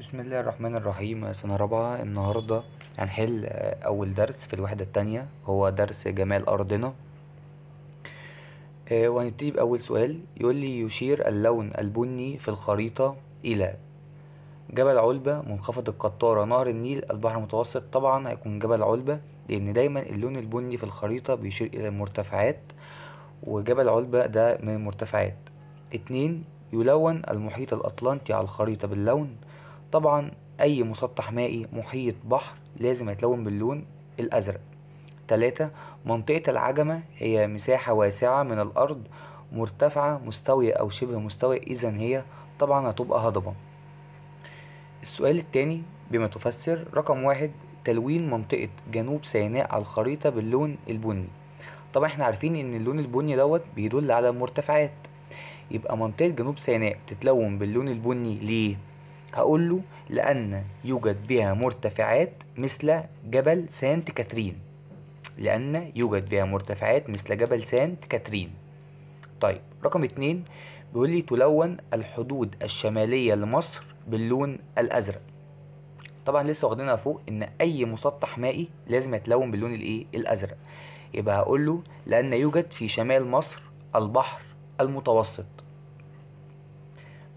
بسم الله الرحمن الرحيم سنة رابعة. النهاردة هنحل آه، أول درس في الوحدة التانية هو درس جمال أرضنا. آه، وهنبتدي بأول سؤال. يقول لي يشير اللون البني في الخريطة إلى جبل علبة منخفض القطارة. نهر النيل البحر المتوسط طبعا هيكون جبل علبة لأن دايما اللون البني في الخريطة بيشير إلى المرتفعات وجبل علبة ده من المرتفعات. اتنين يلون المحيط الأطلنطي على الخريطة باللون. طبعا أي مسطح مائي محيط بحر لازم يتلون باللون الأزرق. تلاتة منطقة العجمة هي مساحة واسعة من الأرض مرتفعة مستوية أو شبه مستوية إذا هي طبعا هتبقى هضبة. السؤال التاني بما تفسر رقم واحد تلوين منطقة جنوب سيناء على الخريطة باللون البني. طبعا إحنا عارفين إن اللون البني دوت بيدل على المرتفعات يبقى منطقة جنوب سيناء تتلون باللون البني ليه؟ هقول له لأن يوجد بها مرتفعات مثل جبل سانت كاترين. لأن يوجد بها مرتفعات مثل جبل سانت كاترين. طيب رقم اتنين بيقول لي تلون الحدود الشمالية لمصر باللون الأزرق. طبعا لسه واخدينها فوق إن أي مسطح مائي لازم يتلون باللون الإيه؟ الأزرق. يبقى هقول له لأن يوجد في شمال مصر البحر المتوسط.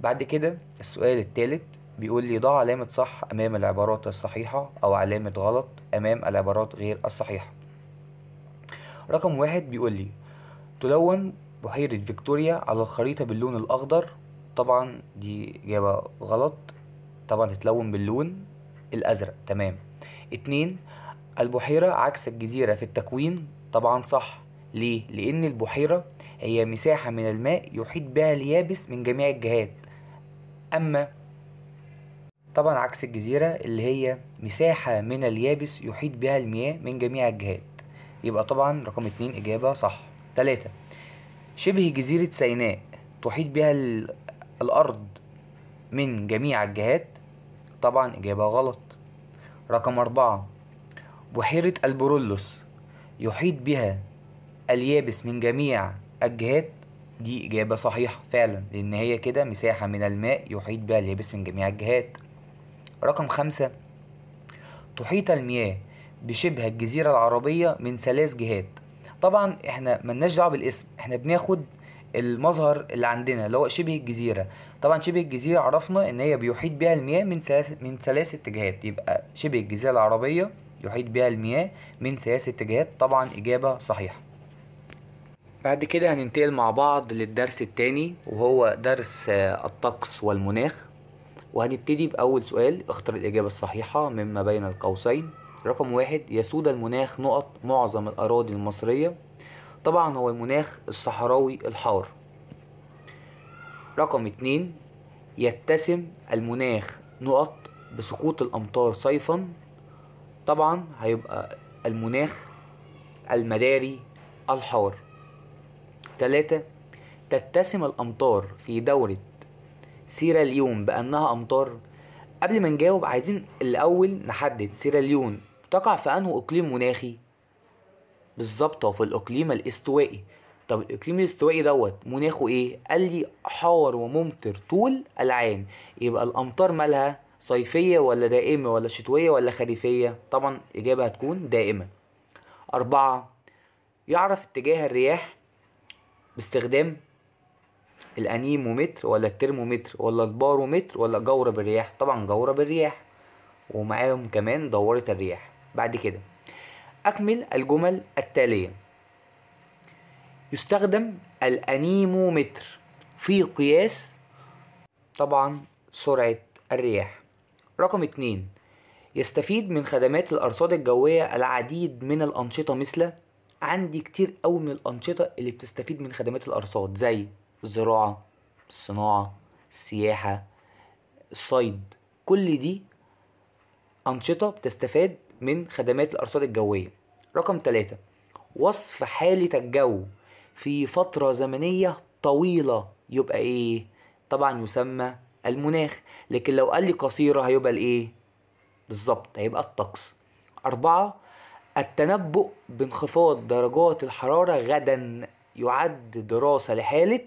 بعد كده السؤال الثالث بيقول لي ضع علامة صح أمام العبارات الصحيحة أو علامة غلط أمام العبارات غير الصحيحة. رقم واحد بيقول لي تلون بحيرة فيكتوريا على الخريطة باللون الأخضر. طبعا دي إجابة غلط. طبعا تتلون باللون الأزرق تمام. اتنين البحيرة عكس الجزيرة في التكوين. طبعا صح. ليه؟ لأن البحيرة هي مساحة من الماء يحيط بها اليابس من جميع الجهات. أما طبعا عكس الجزيرة اللي هي مساحة من اليابس يحيط بها المياه من جميع الجهات. يبقى طبعا رقم اتنين إجابة صح. تلاتة شبه جزيرة سيناء تحيط بها ال- الأرض من جميع الجهات؟ طبعا إجابة غلط. رقم أربعة بحيرة البرولوس يحيط بها اليابس من جميع الجهات؟ دي إجابة صحيحة فعلا لأن هي كده مساحة من الماء يحيط بها اليابس من جميع الجهات. رقم خمسة تحيط المياه بشبه الجزيرة العربية من ثلاث جهات. طبعا إحنا ملناش دعوة بالاسم إحنا بناخد المظهر اللي عندنا اللي هو شبه الجزيرة. طبعا شبه الجزيرة عرفنا إن هي بيحيط بها المياه من ثلاث من ثلاث اتجاهات يبقى شبه الجزيرة العربية يحيط بها المياه من ثلاث اتجاهات طبعا إجابة صحيحة. بعد كده هننتقل مع بعض للدرس التاني وهو درس الطقس والمناخ. وهنبتدي بأول سؤال اختر الإجابة الصحيحة مما بين القوسين. رقم واحد يسود المناخ نقط معظم الأراضي المصرية. طبعا هو المناخ الصحراوي الحار. رقم اتنين يتسم المناخ نقط بسقوط الأمطار صيفا. طبعا هيبقى المناخ المداري الحار. تلاتة تتسم الأمطار في دورة سيراليون بأنها أمطار. قبل ما نجاوب عايزين الأول نحدد سيراليون تقع في أنه إقليم مناخي؟ بالظبط في الإقليم الاستوائي. طب الإقليم الاستوائي دوت مناخه إيه؟ قال لي حار وممطر طول العام. يبقى الأمطار مالها؟ صيفية ولا دائمة ولا شتوية ولا خريفية؟ طبعا الإجابة هتكون دائمة أربعة يعرف اتجاه الرياح باستخدام الأنيمومتر ولا الترمومتر ولا البارومتر ولا جورب الرياح طبعا جورب الرياح ومعاهم كمان دورة الرياح. بعد كده أكمل الجمل التالية. يستخدم الأنيمومتر في قياس طبعا سرعة الرياح. رقم اتنين يستفيد من خدمات الأرصاد الجوية العديد من الأنشطة مثل عندي كتير أوي من الأنشطة اللي بتستفيد من خدمات الأرصاد زي الزراعة الصناعة السياحة الصيد كل دي أنشطة بتستفاد من خدمات الأرصاد الجوية رقم ثلاثة وصف حالة الجو في فترة زمنية طويلة يبقى إيه؟ طبعا يسمى المناخ لكن لو قال لي قصيرة هيبقى الإيه؟ بالظبط هيبقى الطقس أربعة التنبؤ بانخفاض درجات الحرارة غدا يعد دراسة لحالة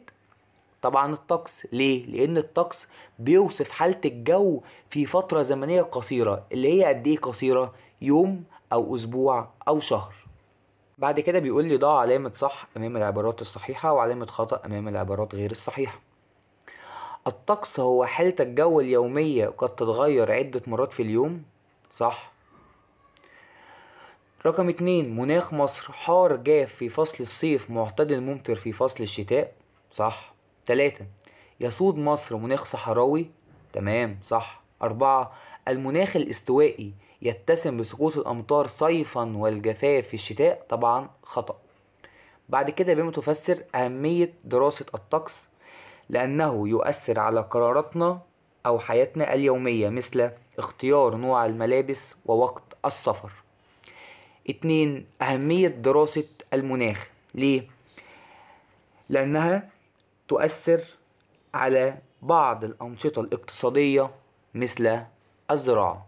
طبعا الطقس. ليه؟ لأن الطقس بيوصف حالة الجو في فترة زمنية قصيرة اللي هي قد إيه قصيرة؟ يوم أو أسبوع أو شهر. بعد كده بيقول لي ضع علامة صح أمام العبارات الصحيحة وعلامة خطأ أمام العبارات غير الصحيحة. الطقس هو حالة الجو اليومية قد تتغير عدة مرات في اليوم؟ صح. رقم اتنين مناخ مصر حار جاف في فصل الصيف معتدل ممطر في فصل الشتاء؟ صح. تلاتة. يسود مصر مناخ صحراوي. تمام صح. أربعة المناخ الاستوائي يتسم بسقوط الأمطار صيفا والجفاف في الشتاء. طبعا خطأ. بعد كده بما تفسر أهمية دراسة الطقس لأنه يؤثر على قراراتنا أو حياتنا اليومية مثل اختيار نوع الملابس ووقت السفر. اتنين أهمية دراسة المناخ. ليه؟ لأنها تؤثر على بعض الأنشطة الاقتصادية مثل الزراعة.